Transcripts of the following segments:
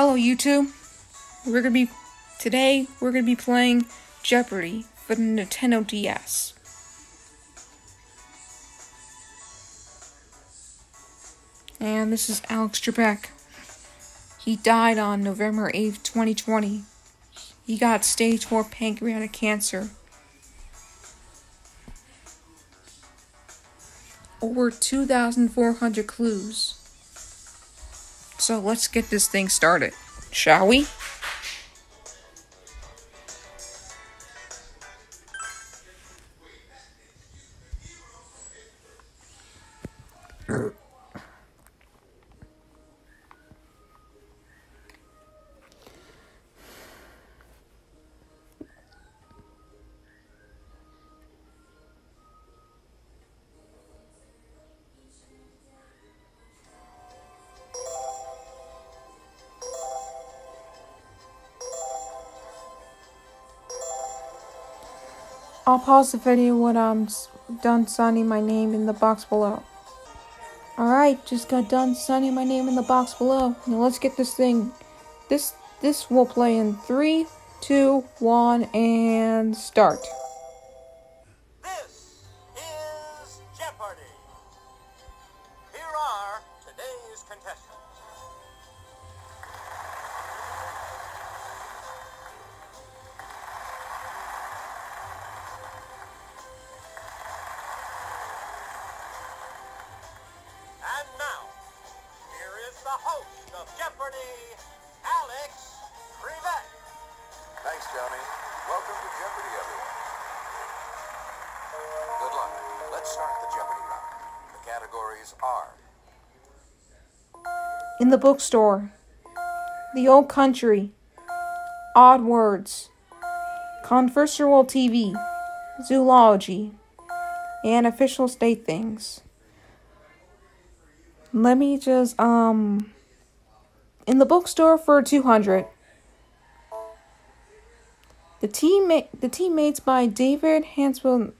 Hello, YouTube. We're gonna be today. We're gonna be playing Jeopardy for the Nintendo DS. And this is Alex Trebek. He died on November 8th, 2020. He got stage 4 pancreatic cancer. Over 2,400 clues. So let's get this thing started, shall we? I'll pause the video when I'm done signing my name in the box below. Alright, just got done signing my name in the box below. Now let's get this thing. This this will play in three, two, one, and start. Host of Jeopardy, Alex Trebek. Thanks, Johnny. Welcome to Jeopardy, everyone. Good luck. Let's start the Jeopardy round. The categories are In the bookstore. The Old Country. Odd Words. Controversial TV. Zoology. And official state things. Let me just, um. In the bookstore for 200. The teammate, the teammates by David Halberstam.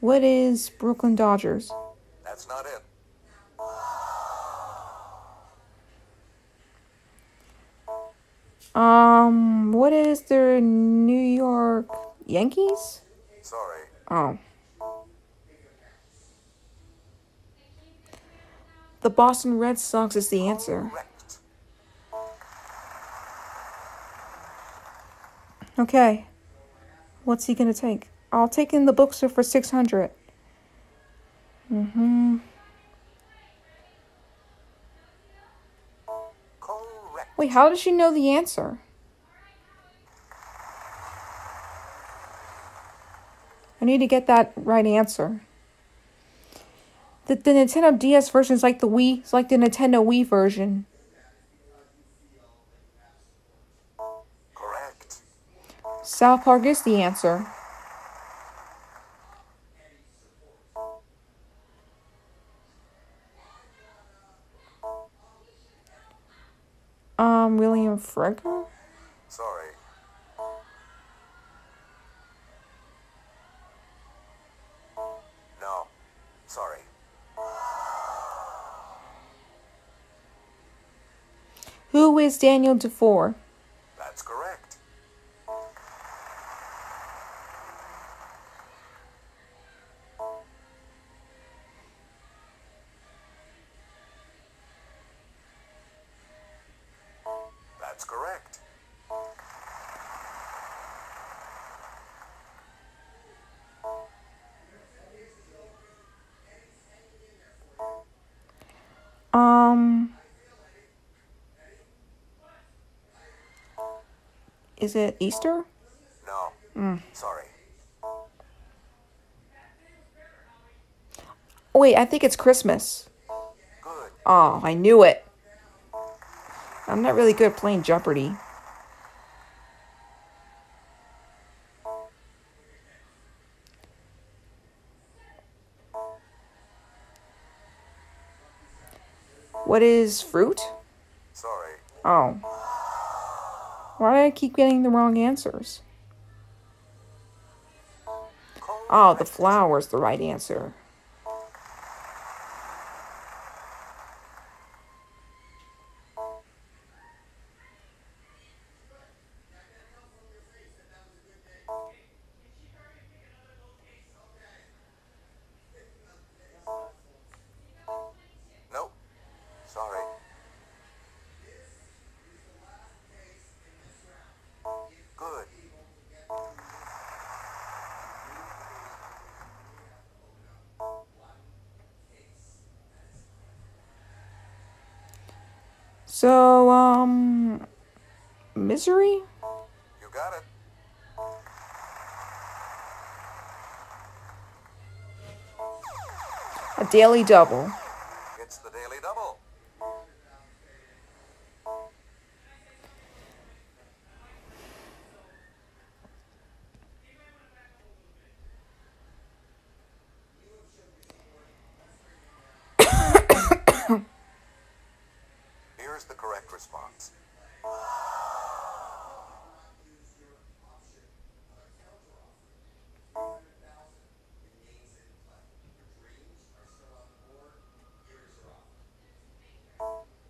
What is Brooklyn Dodgers? that's not it. Um, what is the New York Yankees? Sorry. Oh. The Boston Red Sox is the answer. Okay. What's he gonna take? I'll take in the bookstore for 600. Mm-hmm. Wait, how does she know the answer? I need to get that right answer. The, the Nintendo DS version is like the Wii, it's like the Nintendo Wii version. Correct. South Park is the answer. Um, William Fregger? Sorry. Who is Daniel Defoe? That's correct. That's correct. Um, is it Easter? No. Mm. Sorry. Wait, I think it's Christmas. Good. Oh, I knew it. I'm not really good at playing Jeopardy. What is fruit? Sorry. Oh. Why do I keep getting the wrong answers? Oh, the flower's the right answer. So, um, misery? You got it. A daily double. It's the Daily Double. Here's the correct response.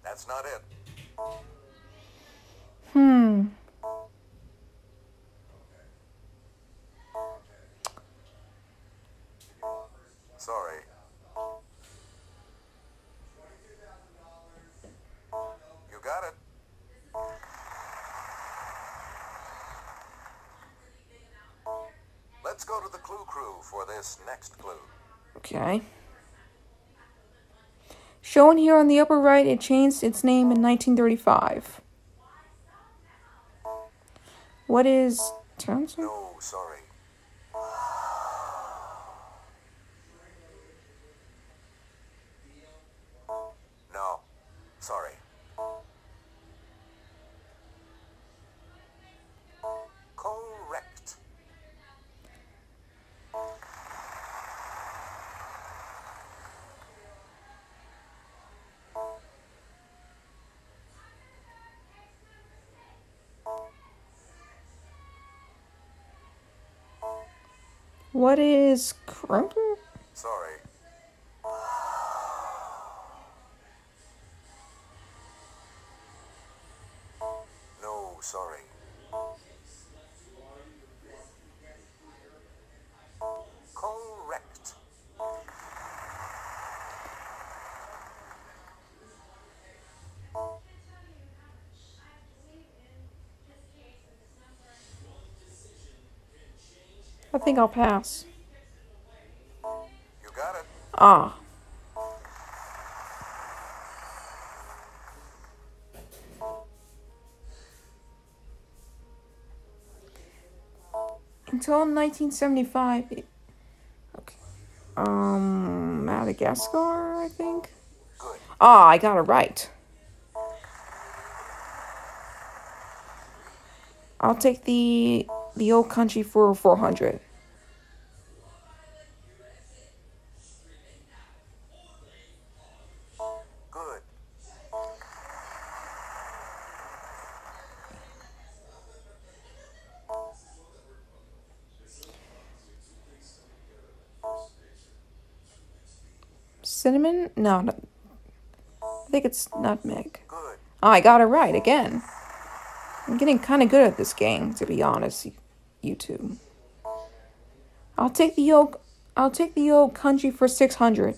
That's not it. Let's go to the Clue Crew for this next clue. Okay. Shown here on the upper right, it changed its name in 1935. What is Townsend? No, sorry. What is Crumple? Sorry. No, sorry. Correct. I think I'll pass. You got it. Ah. Until 1975, it, okay. Um, Madagascar, I think. Ah, I got it right. I'll take the the old country for 400. Good. Cinnamon? No, no. I think it's nutmeg. Good. Oh, I got it right again. I'm getting kind of good at this game, to be honest, y- you two. I'll take the old, I'll take the old country for 600.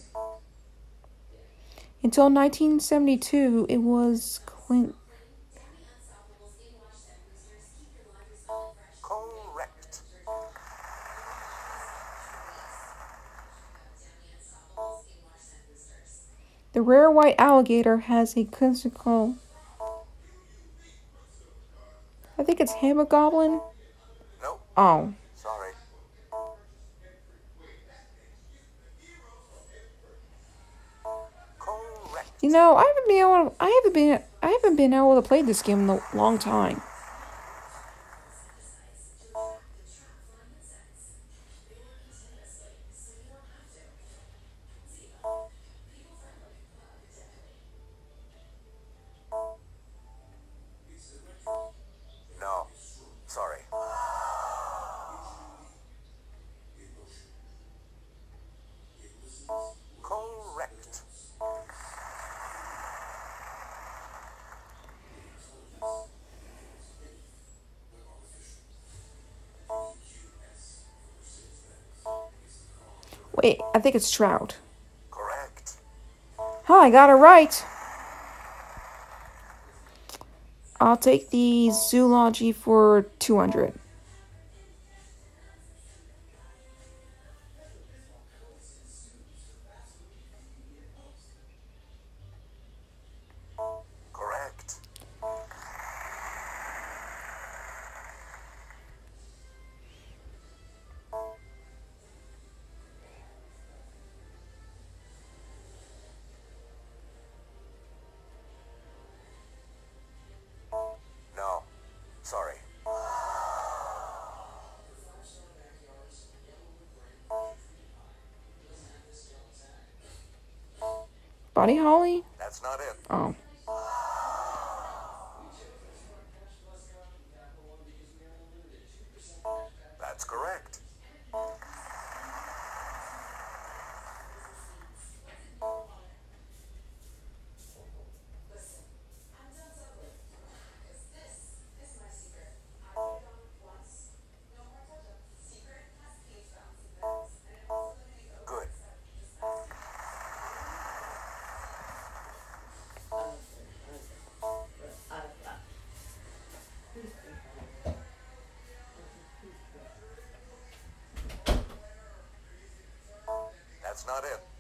Until 1972, it was. Correct. The rare white alligator has a clinical. I think it's Hammer Goblin. Oh, Sorry. You know, I haven't been able. I haven't been. I haven't been able to play this game in a long time. Wait, I think it's Trout. Correct. Oh, I got it right. I'll take the zoology for 200. Buddy Holly? That's not it. Oh. Not it.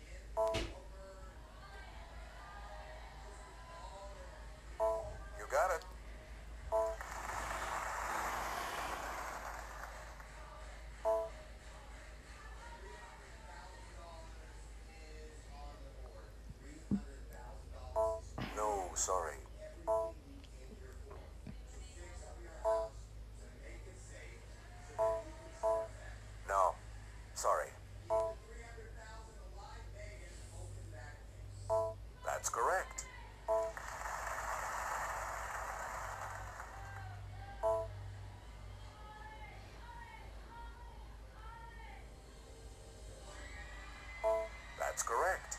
That's correct.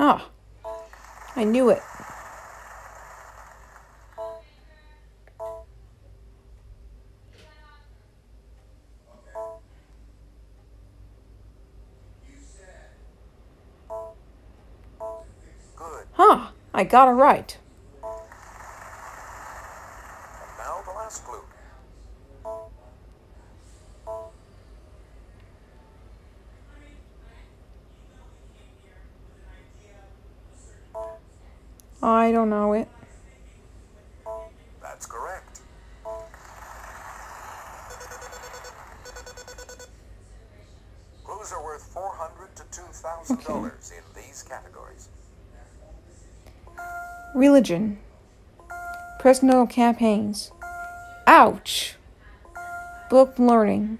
Ah. I knew it. Good. Huh. I got it right. And now the last clue. I don't know it. That's correct. Clues are worth four hundred to two thousand dollars in these categories. Religion. Personal campaigns. Ouch. Book learning.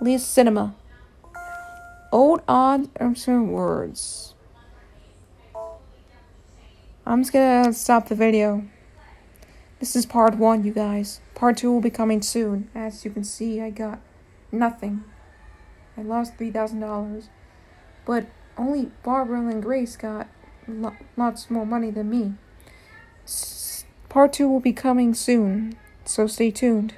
Least cinema. Old odd absurd words. I'm just gonna stop the video. This is part one, you guys. Part two will be coming soon. As you can see, I got nothing. I lost three thousand dollars, but only Barbara and Grace got lo- lots more money than me. S- part two will be coming soon, so stay tuned.